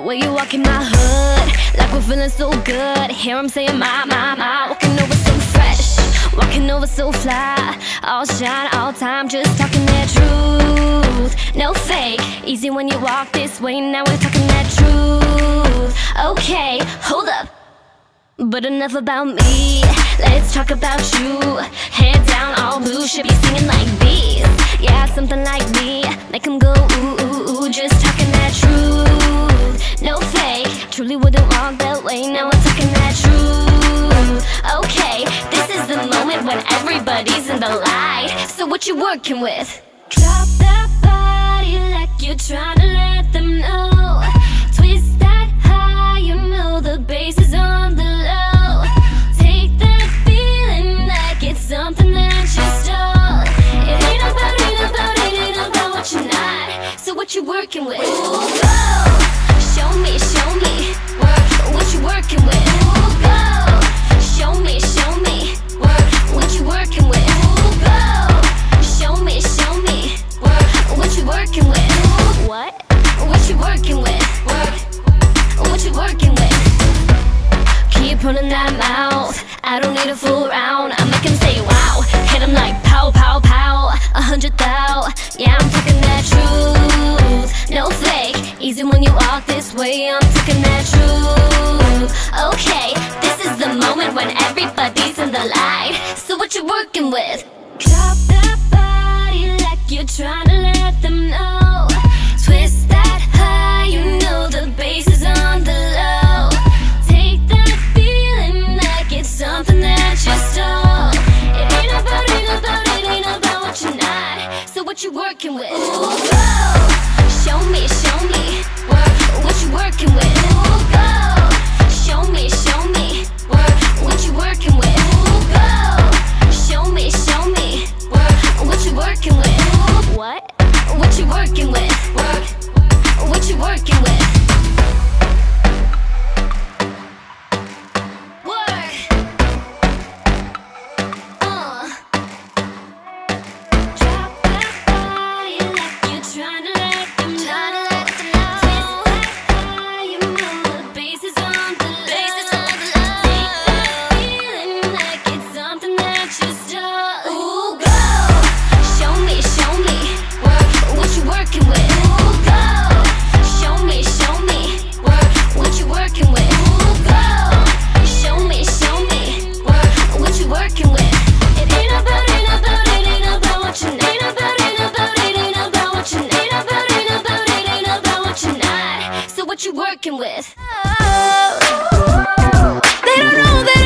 way you walk in my hood, like we're feeling so good. Here I'm saying my, my, my, walking over so fresh, walking over so fly. All shine, all time, just talking that truth. No fake, easy when you walk this way. Now we're talking that truth. Okay, hold up. But enough about me, let's talk about you Head down, all blue, should be singing like bees Yeah, something like me, make them go ooh, ooh, ooh Just talking that truth, Truly wouldn't walk that way, now we're talking that truth. Okay, this is the moment when everybody's in the light. So what you working with? Drop that body like you're trying to let them know. Twist that high, you know the bass is on the low. Take that feeling like it's something that you stole. It ain't about, ain't about, it ain't about what you're not. So what you working with? Ooh, go. Running that mouth. I don't need a full round. I make him say wow. Hit him like pow, pow, pow. A hundred thou. Yeah, I'm talking that truth. No fake. Easy when you walk this way. I'm talking that truth. Okay, this is the moment when everybody's in the light. So what you working with? Drop that body like you're trying what you working with? Ooh, go. Show me, show me work. What you working with? Ooh, go. working with. They don't know that.